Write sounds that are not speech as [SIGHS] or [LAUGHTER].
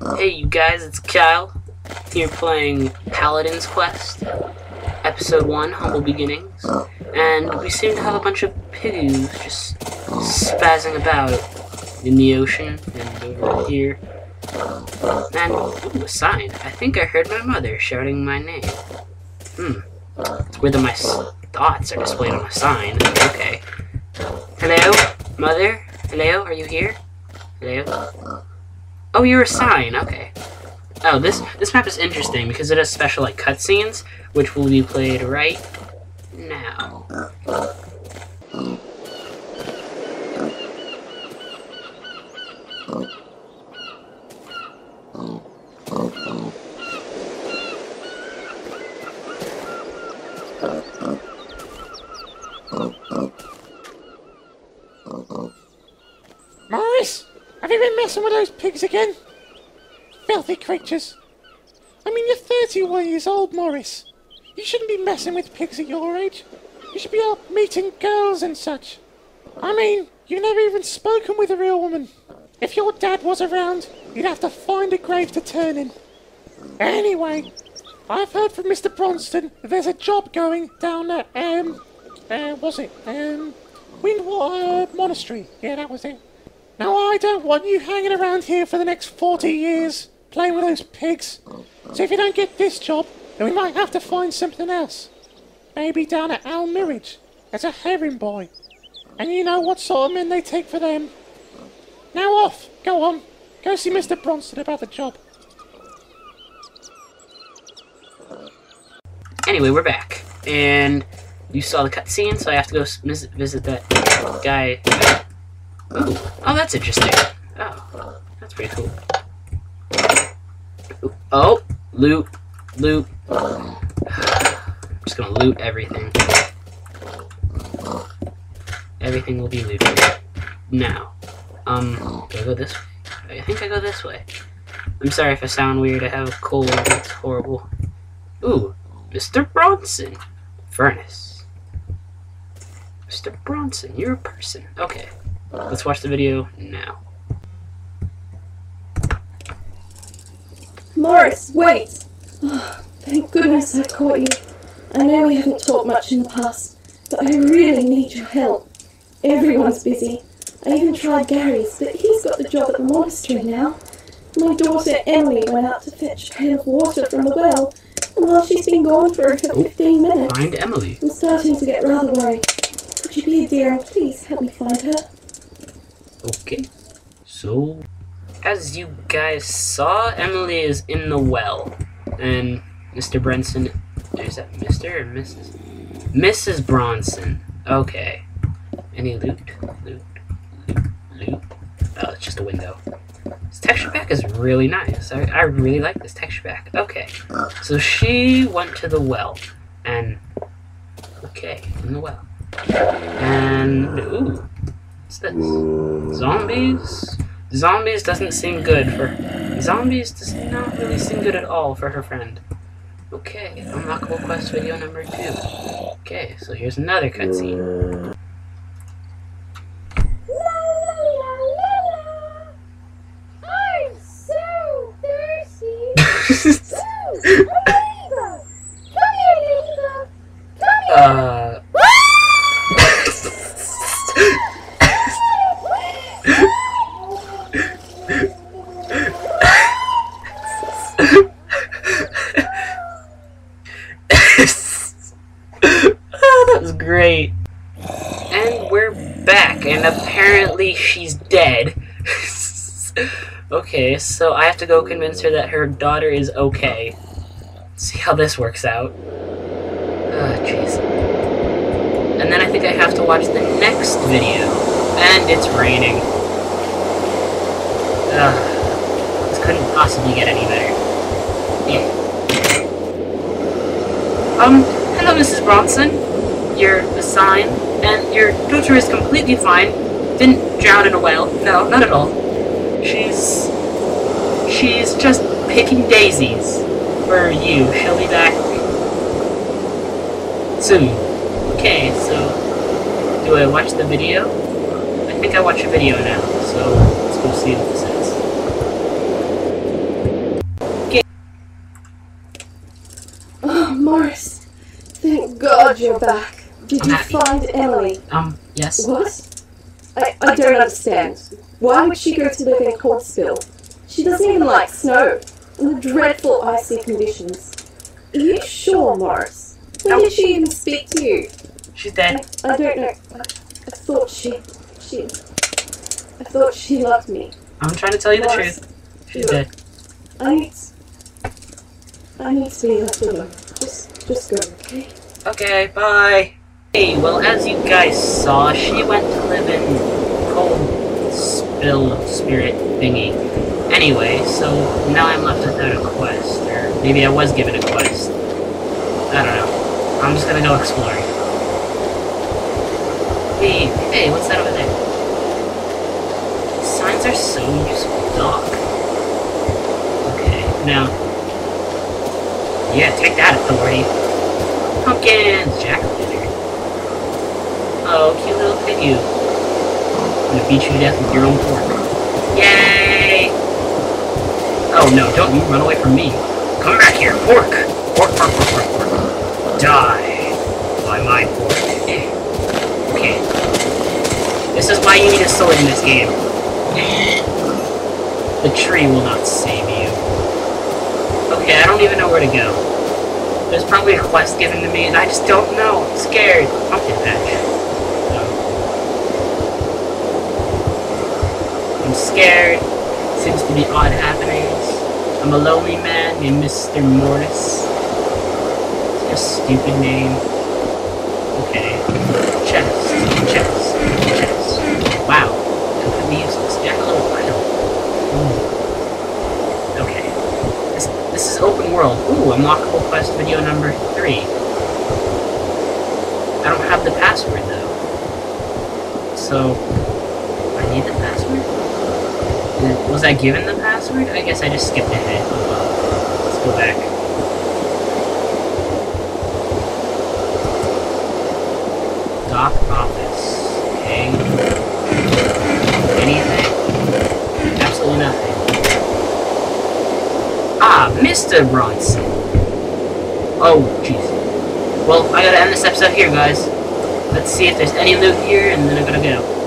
Hey, you guys, it's Kyle. Here playing Paladin's Quest, Episode 1, Humble Beginnings. And we seem to have a bunch of piggies just spazzing about in the ocean and over here. And, ooh, a sign. I think I heard my mother shouting my name. Hmm. It's weird that my thoughts are displayed on a sign. Okay. Hello? Mother? Hello? Are you here? Hello? Oh, you're a sign. Okay. Oh, this this map is interesting because it has special like cutscenes, which will be played right now. Have you been messing with those pigs again? Filthy creatures. I mean, you're 31 years old, Morris. You shouldn't be messing with pigs at your age. You should be out meeting girls and such. I mean, you've never even spoken with a real woman. If your dad was around, you'd have to find a grave to turn in. Anyway, I've heard from Mr. Bronston that there's a job going down at, um, uh, was it, um, Windwater Monastery. Yeah, that was it. Now, I don't want you hanging around here for the next 40 years, playing with those pigs. So if you don't get this job, then we might have to find something else. Maybe down at Al Mirage, as a herring boy. And you know what sort of men they take for them. Now off, go on. Go see Mr. Bronson about the job. Anyway, we're back, and you saw the cutscene, so I have to go visit that guy. Ooh. Oh, that's interesting. Oh, that's pretty cool. Ooh. Oh, loot, loot. I'm just gonna loot everything. Everything will be looted. Now, um, do I go this way? I think I go this way. I'm sorry if I sound weird. I have a cold. It's horrible. Ooh, Mr. Bronson. Furnace. Mr. Bronson, you're a person. Okay. Let's watch the video now. Morris, wait! Oh, [SIGHS] thank goodness I caught you. I know we haven't talked much in the past, but I really need your help. Everyone's busy. I even tried Gary's, but he's got the job at the monastery now. My daughter Emily went out to fetch a pail of water from the well, and while she's been gone for about 15 minutes, Find Emily. I'm starting to get rather worried. Could you be a dear and please help me find her? Okay. So, as you guys saw, Emily is in the well. And Mr. Bronson. Is that Mr. or Mrs.? Mrs. Bronson. Okay. Any loot? Loot. Loot. Loot. Oh, it's just a window. This texture pack is really nice. I, I really like this texture pack. Okay. So she went to the well. And. Okay, in the well. And. Ooh. What's this? Zombies? Zombies doesn't seem good for. Zombies does not really seem good at all for her friend. Okay, unlockable quest video number two. Okay, so here's another cutscene. I'm so thirsty. So, Ladybug! Come here, Ladybug! Come here! uh. oh, that was great. And we're back, and apparently she's dead. [LAUGHS] okay, so I have to go convince her that her daughter is okay. See how this works out. Ah, jeez. And then I think I have to watch the next video. And it's raining. Ugh. This couldn't possibly get any better. Yeah. Um, hello, Mrs. Bronson. You're a sign, and your daughter is completely fine. Didn't drown in a whale? No, not at all. She's... She's just picking daisies for you. She'll be back soon. Okay, so... Do I watch the video? I think I watch a video now, so let's go see what this is. Okay. Oh, [GASPS] Morris. Thank God you're back. Did I'm you happy. find Emily? Um, yes. What? I, I don't understand. Why would she go to live in Coldspill? She doesn't even like snow and the dreadful icy conditions. Are you sure, Morris? When did she even speak to you? She's I, dead. I don't know. I, I thought she, she, I thought she loved me. I'm trying to tell you the truth. She's dead. I need, I need to be left alone. Just, just go, okay? Okay, bye. Hey, well, as you guys saw, she went to live in Cold Spill Spirit thingy. Anyway, so now I'm left without a quest, or maybe I was given a quest. I don't know. I'm just gonna go exploring. Hey, hey, what's that over there? Signs are so useful, Doc. Okay, now. Yeah, take that, authority. Pumpkins, jack. Oh, cute little piggy. I'm gonna beat you to death with your own fork. Yay! Oh no, don't you run away from me. Come back here, fork! Pork, pork, pork, pork, pork. Die by my pork. Okay. This is why you need a sword in this game. The tree will not save you. Okay, I don't even know where to go. There's probably a quest given to me, and I just don't know. I'm scared. Pumpkin patch. No. I'm scared. Seems to be odd happenings. I'm a lonely man named Mr. Mortis. It's a stupid name. Okay. Chest. Chest. Chest. Wow. Completely useless. Jackalope. I don't. Ooh. Okay. This, this is open world. Ooh, unlockable quest video number three. I don't have the password though. So, I need the password? Was I given the password? I guess I just skipped ahead. Well. Let's go back. Doc office. Okay. Anything? Absolutely nothing. Ah, Mr. Bronson. Oh, jeez. Well, I gotta end this episode here, guys. Let's see if there's any loot here, and then I'm gonna go.